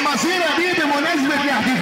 Imagina ali, Demonés e Bernardino.